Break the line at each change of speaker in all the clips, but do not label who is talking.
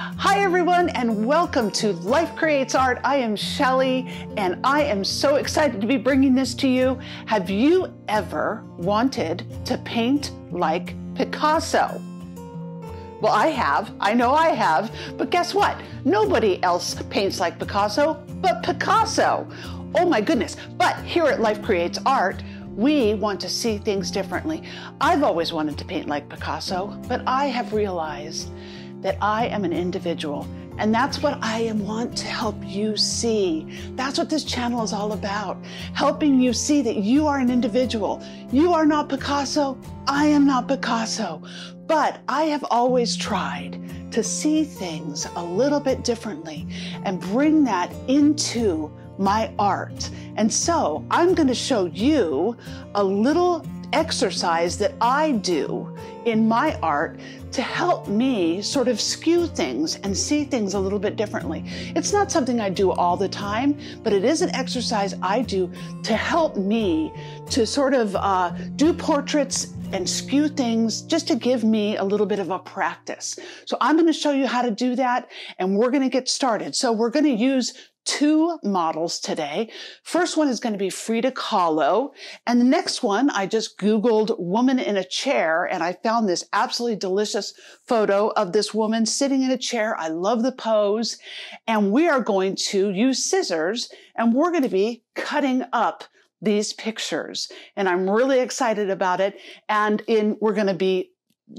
Hi, everyone, and welcome to Life Creates Art. I am Shelly, and I am so excited to be bringing this to you. Have you ever wanted to paint like Picasso? Well, I have. I know I have. But guess what? Nobody else paints like Picasso but Picasso. Oh my goodness. But here at Life Creates Art, we want to see things differently. I've always wanted to paint like Picasso, but I have realized that I am an individual. And that's what I want to help you see. That's what this channel is all about. Helping you see that you are an individual. You are not Picasso. I am not Picasso. But I have always tried to see things a little bit differently and bring that into my art. And so I'm going to show you a little exercise that I do in my art to help me sort of skew things and see things a little bit differently. It's not something I do all the time, but it is an exercise I do to help me to sort of uh, do portraits and skew things just to give me a little bit of a practice. So I'm going to show you how to do that and we're going to get started. So we're going to use two models today. First one is going to be Frida Kahlo. And the next one, I just Googled woman in a chair and I found this absolutely delicious photo of this woman sitting in a chair. I love the pose. And we are going to use scissors and we're going to be cutting up these pictures. And I'm really excited about it. And in, we're going to be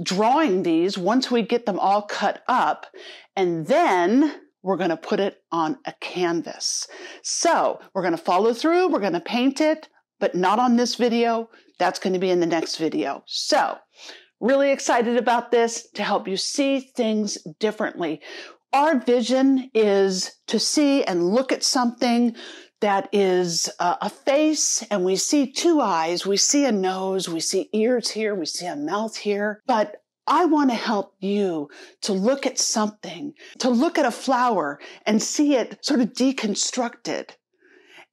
drawing these once we get them all cut up. And then we're going to put it on a canvas. So we're going to follow through. We're going to paint it, but not on this video. That's going to be in the next video. So really excited about this to help you see things differently. Our vision is to see and look at something that is uh, a face and we see two eyes, we see a nose, we see ears here, we see a mouth here, but I want to help you to look at something, to look at a flower and see it sort of deconstructed.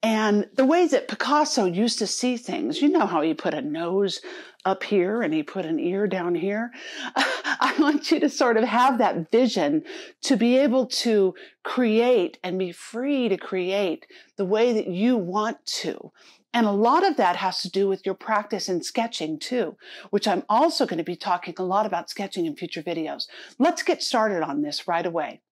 And the way that Picasso used to see things, you know how he put a nose up here and he put an ear down here. I want you to sort of have that vision to be able to create and be free to create the way that you want to. And a lot of that has to do with your practice in sketching too, which I'm also going to be talking a lot about sketching in future videos. Let's get started on this right away.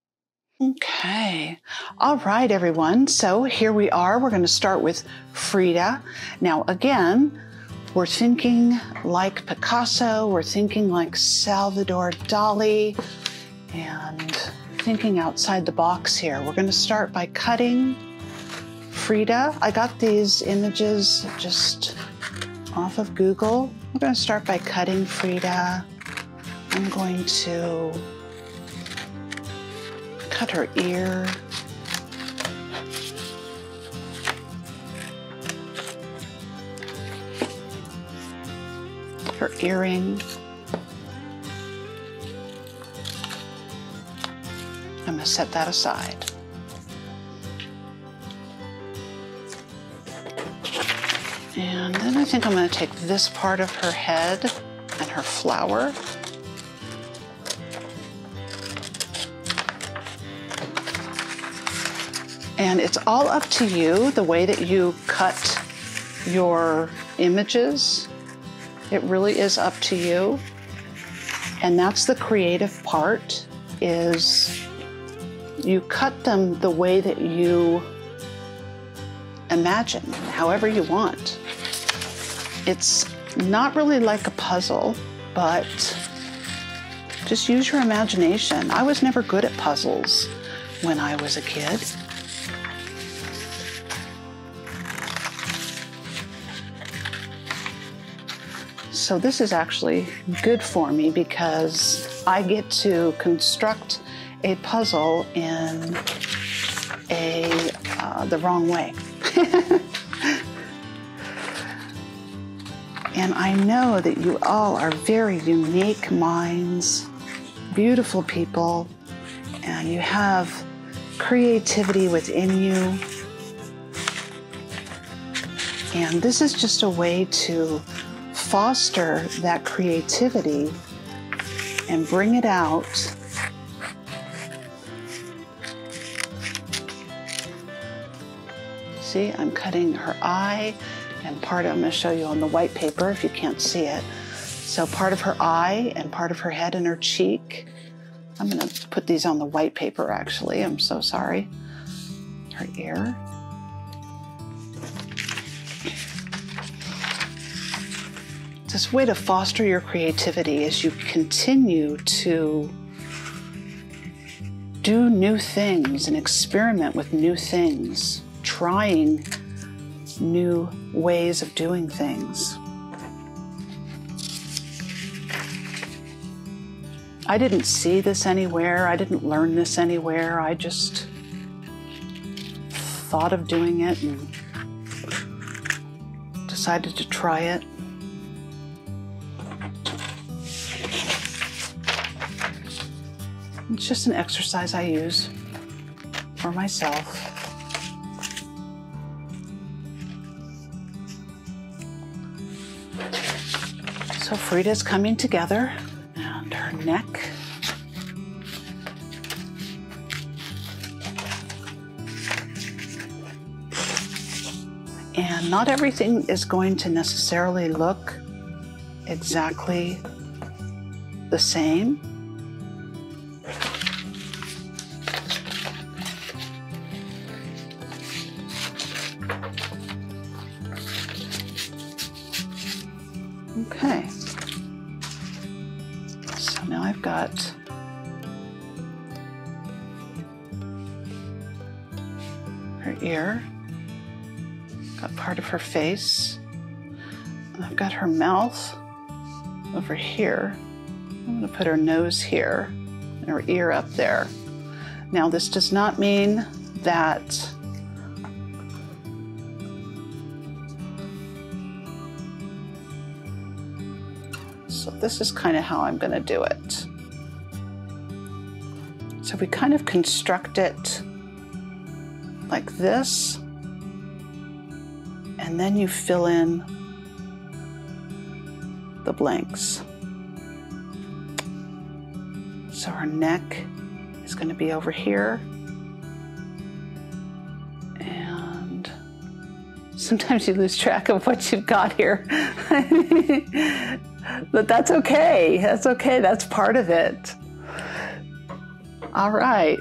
Okay. All right, everyone. So here we are. We're going to start with Frida. Now, again, we're thinking like Picasso, we're thinking like Salvador Dali, and thinking outside the box here. We're going to start by cutting Frida. I got these images just off of Google. I'm going to start by cutting Frida. I'm going to cut her ear. Her earring. I'm going to set that aside. And then I think I'm going to take this part of her head and her flower. And it's all up to you the way that you cut your images. It really is up to you. And that's the creative part is you cut them the way that you imagine, however you want. It's not really like a puzzle, but just use your imagination. I was never good at puzzles when I was a kid. So this is actually good for me because I get to construct a puzzle in a uh, the wrong way. And I know that you all are very unique minds, beautiful people, and you have creativity within you. And this is just a way to foster that creativity and bring it out. See, I'm cutting her eye and part of, I'm going to show you on the white paper if you can't see it. So part of her eye and part of her head and her cheek. I'm going to put these on the white paper actually. I'm so sorry. Her ear. This way to foster your creativity as you continue to do new things and experiment with new things, trying new ways of doing things. I didn't see this anywhere, I didn't learn this anywhere, I just thought of doing it and decided to try it. It's just an exercise I use for myself. Frida's coming together and her neck. And not everything is going to necessarily look exactly the same. Okay. Got her ear, got part of her face, I've got her mouth over here. I'm going to put her nose here and her ear up there. Now, this does not mean that So this is kind of how I'm going to do it. So we kind of construct it like this, and then you fill in the blanks. So her neck is going to be over here. And sometimes you lose track of what you've got here. but that's okay. That's okay. That's part of it. All right.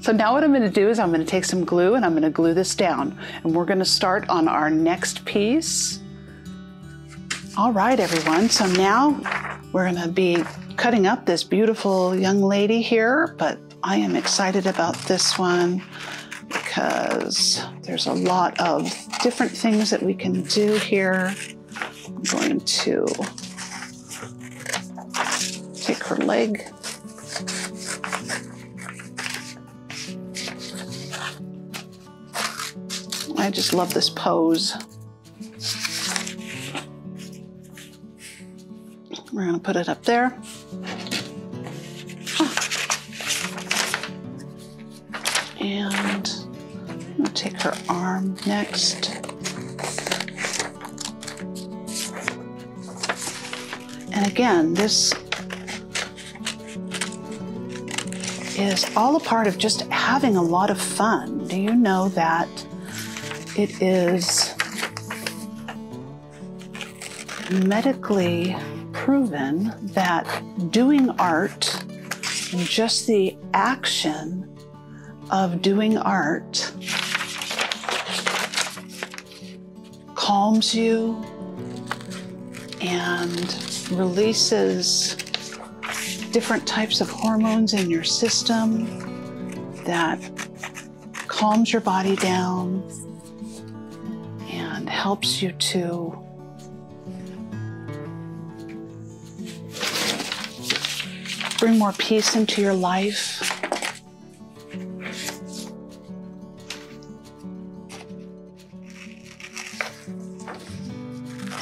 So now what I'm going to do is I'm going to take some glue and I'm going to glue this down. And we're going to start on our next piece. All right, everyone. So now we're going to be cutting up this beautiful young lady here, but I am excited about this one because there's a lot of different things that we can do here. I'm going to take her leg. I just love this pose. We're to put it up there. And I'm to take her arm next. And again, this is all a part of just having a lot of fun. Do you know that it is medically proven that doing art just the action of doing art calms you and releases different types of hormones in your system that calms your body down helps you to bring more peace into your life.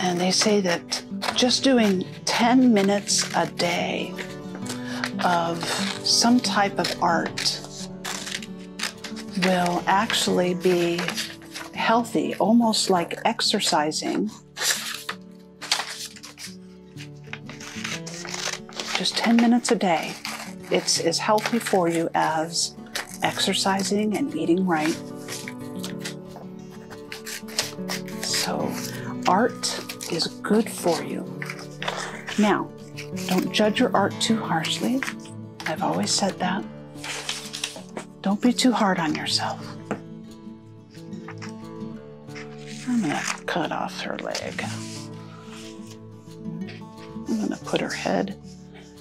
And they say that just doing 10 minutes a day of some type of art will actually be healthy, almost like exercising. Just 10 minutes a day. It's as healthy for you as exercising and eating right. So, art is good for you. Now, don't judge your art too harshly. I've always said that. Don't be too hard on yourself. To cut off her leg. I'm to put her head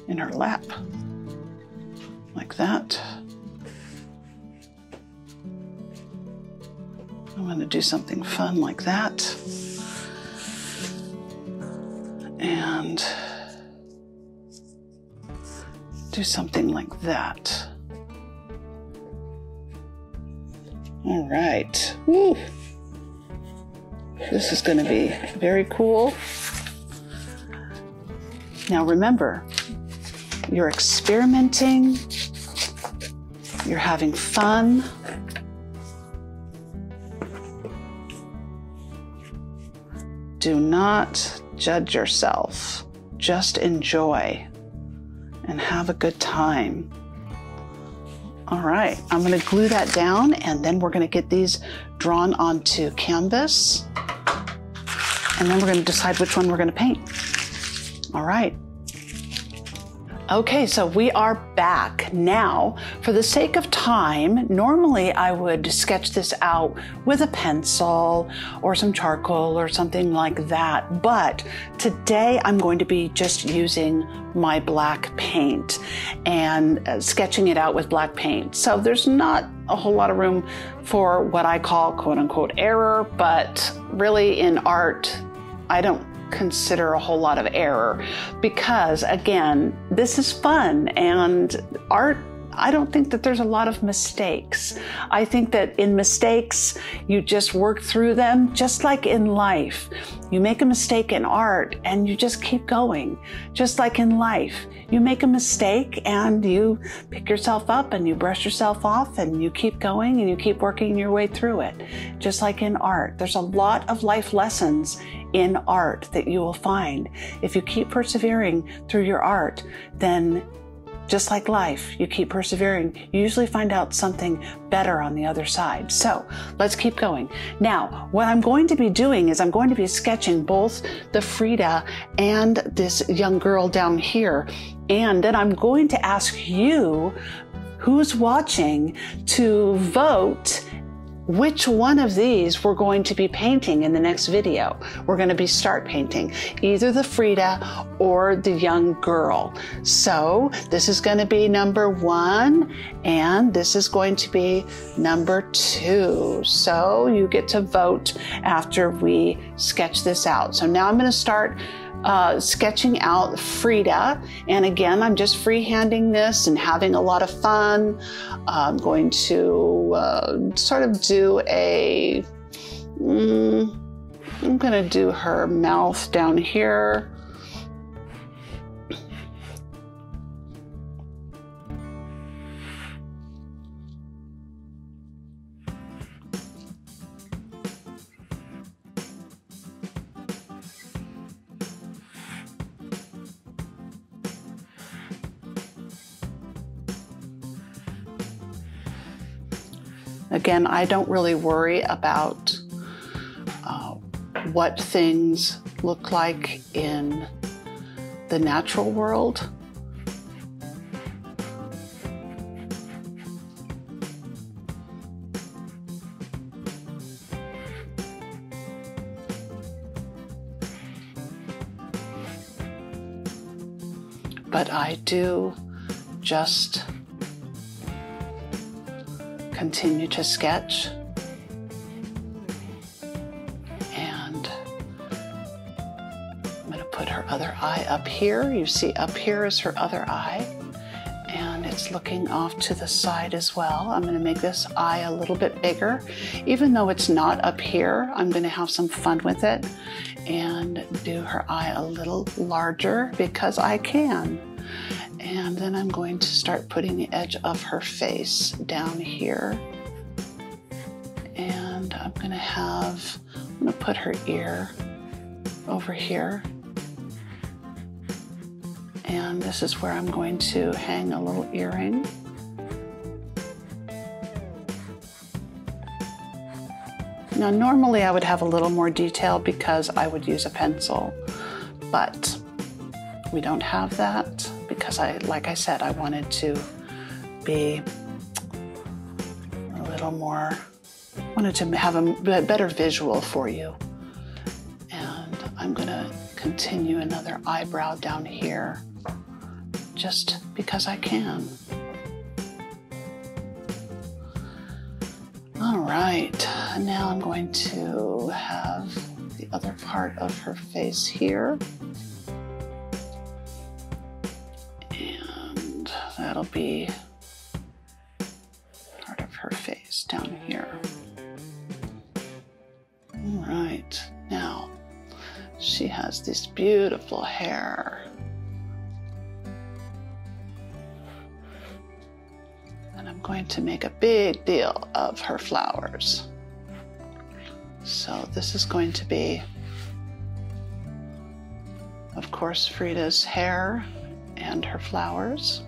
in her lap, like that. I'm to do something fun like that. And do something like that. All right. Woo. This is going to be very cool. Now remember, you're experimenting, you're having fun. Do not judge yourself, just enjoy and have a good time. All right, I'm gonna glue that down and then we're gonna get these drawn onto canvas. And then we're gonna decide which one we're gonna paint. All right. Okay, so we are back now. For the sake of time, normally I would sketch this out with a pencil or some charcoal or something like that. But today I'm going to be just using my black paint and uh, sketching it out with black paint. So there's not a whole lot of room for what I call quote unquote error, but really in art, I don't consider a whole lot of error because, again, this is fun and art. I don't think that there's a lot of mistakes. I think that in mistakes, you just work through them, just like in life. You make a mistake in art and you just keep going, just like in life. You make a mistake and you pick yourself up and you brush yourself off and you keep going and you keep working your way through it, just like in art. There's a lot of life lessons in art that you will find. If you keep persevering through your art, then just like life, you keep persevering, you usually find out something better on the other side. So let's keep going. Now, what I'm going to be doing is I'm going to be sketching both the Frida and this young girl down here. And then I'm going to ask you who's watching to vote which one of these we're going to be painting in the next video. We're going to be start painting either the Frida or the young girl. So this is going to be number one and this is going to be number two. So you get to vote after we sketch this out. So now I'm going to start uh, sketching out Frida. And again, I'm just freehanding this and having a lot of fun. I'm going to uh, sort of do a. Mm, I'm going to do her mouth down here. Again, I don't really worry about uh, what things look like in the natural world. But I do just continue to sketch. And I'm going to put her other eye up here. You see up here is her other eye. And it's looking off to the side as well. I'm going to make this eye a little bit bigger. Even though it's not up here, I'm going to have some fun with it and do her eye a little larger because I can. And then I'm going to start putting the edge of her face down here. And I'm going to have, I'm going to put her ear over here. And this is where I'm going to hang a little earring. Now, normally I would have a little more detail because I would use a pencil, but we don't have that because I, like I said, I wanted to be a little more, wanted to have a better visual for you. And I'm gonna continue another eyebrow down here just because I can. All right, now I'm going to have the other part of her face here. And that'll be part of her face down here. All right, now she has this beautiful hair. Going to make a big deal of her flowers. So this is going to be, of course, Frida's hair and her flowers.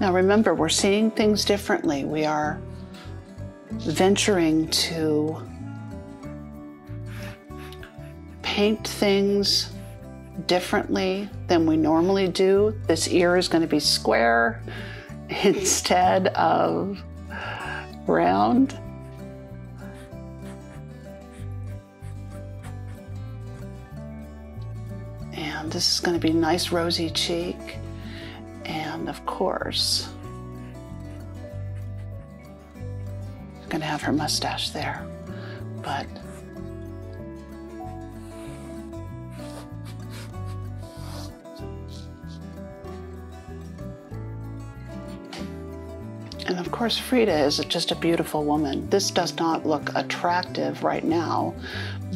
Now remember, we're seeing things differently. We are venturing to paint things differently than we normally do. This ear is going to be square instead of round. And this is going to be nice rosy cheek. And of course, I'm going to have her mustache there. But And of course, Frida is just a beautiful woman. This does not look attractive right now,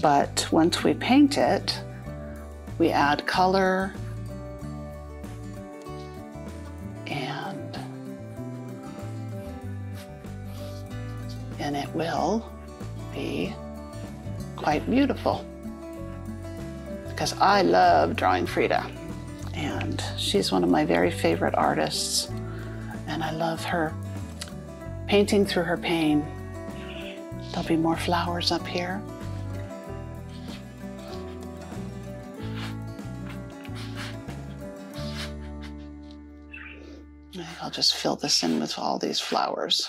but once we paint it, we add color and and it will be quite beautiful because I love drawing Frida and she's one of my very favorite artists and I love her painting through her pain. There'll be more flowers up here. I'll just fill this in with all these flowers.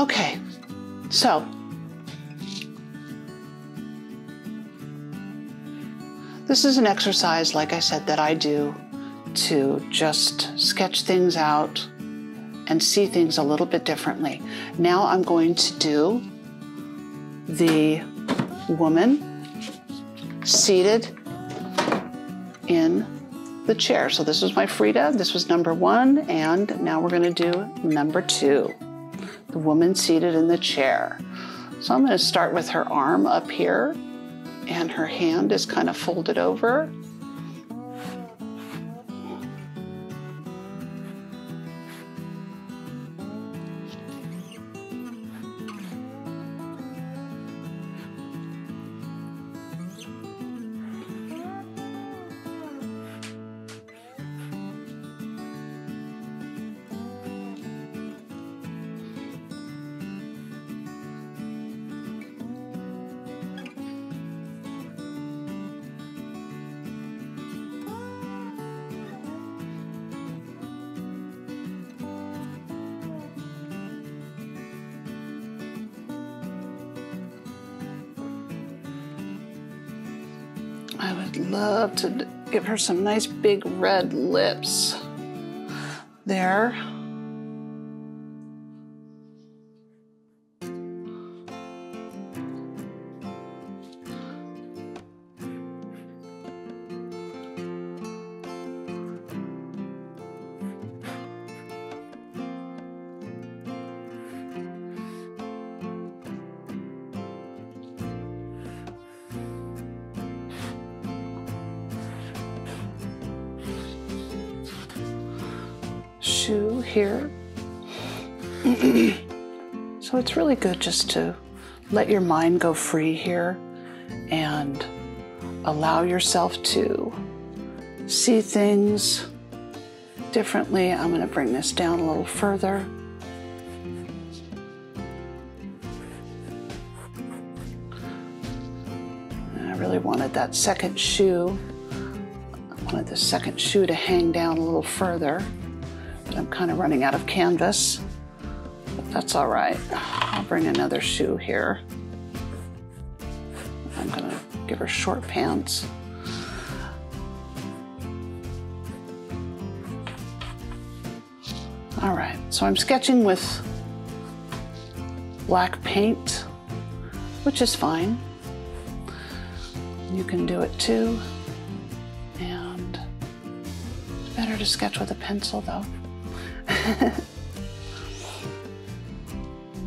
Okay, so this is an exercise, like I said, that I do to just sketch things out and see things a little bit differently. Now I'm going to do the woman seated in the chair. So this was my Frida, this was number one, and now we're going to do number two the woman seated in the chair. So I'm going to start with her arm up here, and her hand is kind of folded over. I would love to give her some nice big red lips. There. Here. so it's really good just to let your mind go free here and allow yourself to see things differently. I'm going to bring this down a little further. I really wanted that second shoe. I wanted the second shoe to hang down a little further, I'm kind of running out of canvas. But that's all right. I'll bring another shoe here. I'm to give her short pants. All right, so I'm sketching with black paint, which is fine. You can do it too. And it's better to sketch with a pencil though.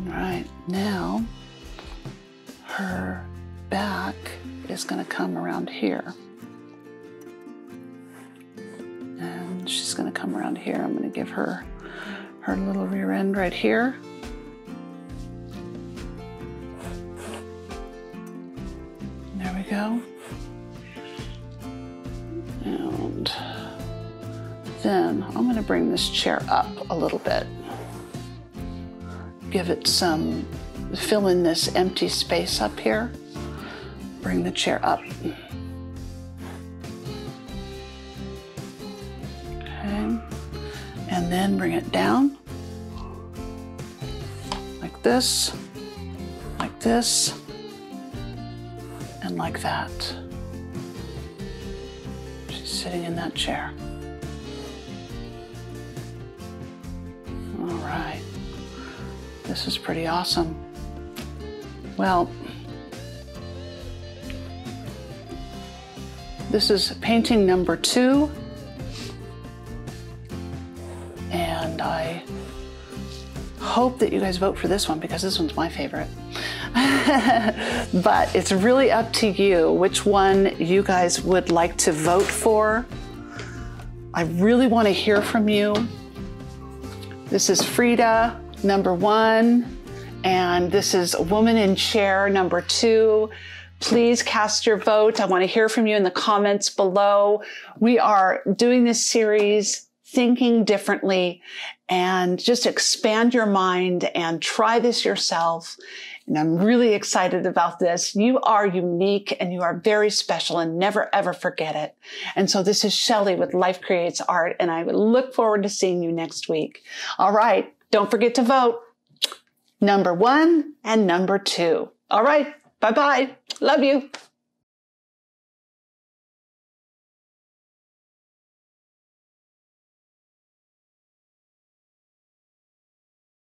Right, now her back is going to come around here. And she's going to come around here. I'm going to give her her little rear end right here. Bring this chair up a little bit. Give it some, fill in this empty space up here. Bring the chair up. Okay. and then bring it down like this, like this, and like that. She's sitting in that chair. All right. This is pretty awesome. Well, this is painting number two. And I hope that you guys vote for this one because this one's my favorite. but it's really up to you which one you guys would like to vote for. I really want to hear from you. This is Frida, number one, and this is Woman in Chair, number two. Please cast your vote. I want to hear from you in the comments below. We are doing this series thinking differently and just expand your mind and try this yourself. And I'm really excited about this. You are unique and you are very special and never ever forget it. And so this is Shelly with Life Creates Art and I would look forward to seeing you next week. All right. Don't forget to vote number one and number two. All right. Bye bye. Love you.